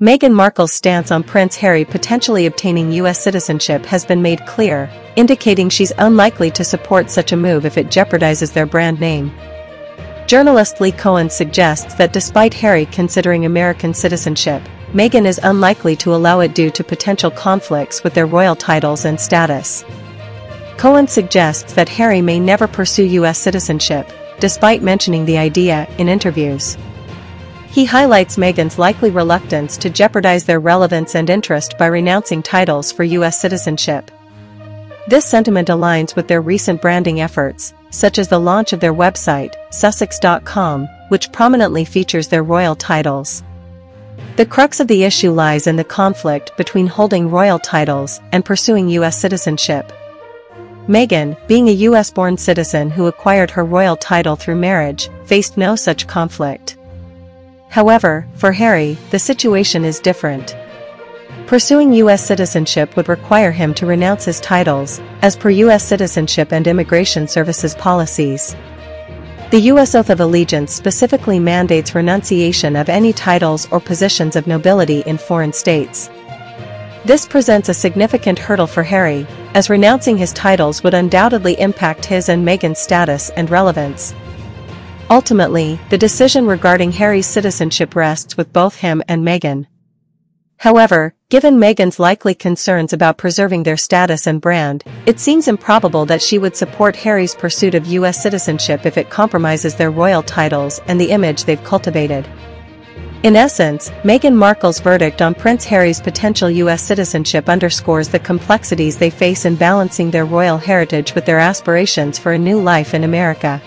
Meghan Markle's stance on Prince Harry potentially obtaining U.S. citizenship has been made clear, indicating she's unlikely to support such a move if it jeopardizes their brand name. Journalist Lee Cohen suggests that despite Harry considering American citizenship, Meghan is unlikely to allow it due to potential conflicts with their royal titles and status. Cohen suggests that Harry may never pursue U.S. citizenship, despite mentioning the idea in interviews. He highlights Meghan's likely reluctance to jeopardize their relevance and interest by renouncing titles for U.S. citizenship. This sentiment aligns with their recent branding efforts, such as the launch of their website, Sussex.com, which prominently features their royal titles. The crux of the issue lies in the conflict between holding royal titles and pursuing U.S. citizenship. Meghan, being a U.S.-born citizen who acquired her royal title through marriage, faced no such conflict. However, for Harry, the situation is different. Pursuing U.S. citizenship would require him to renounce his titles, as per U.S. Citizenship and Immigration Services policies. The U.S. Oath of Allegiance specifically mandates renunciation of any titles or positions of nobility in foreign states. This presents a significant hurdle for Harry, as renouncing his titles would undoubtedly impact his and Meghan's status and relevance. Ultimately, the decision regarding Harry's citizenship rests with both him and Meghan. However, given Meghan's likely concerns about preserving their status and brand, it seems improbable that she would support Harry's pursuit of U.S. citizenship if it compromises their royal titles and the image they've cultivated. In essence, Meghan Markle's verdict on Prince Harry's potential U.S. citizenship underscores the complexities they face in balancing their royal heritage with their aspirations for a new life in America.